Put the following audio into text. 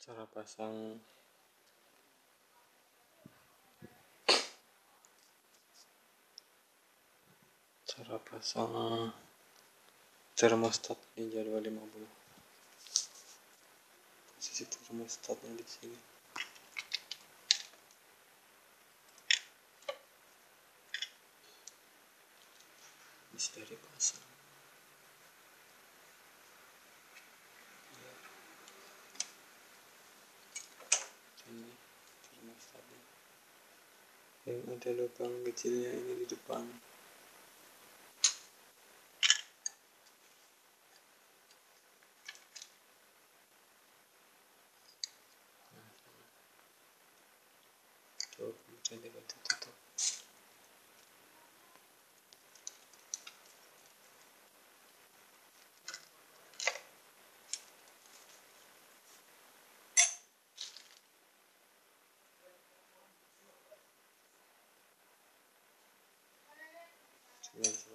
cara pasang cara pasang termostat di jadwal 50 posisi termostatnya di sini. Bisa dipasang ini termostatnya yang ada lubang kecilnya ini di depan. Tuh kemudian tinggal ditutup Yes.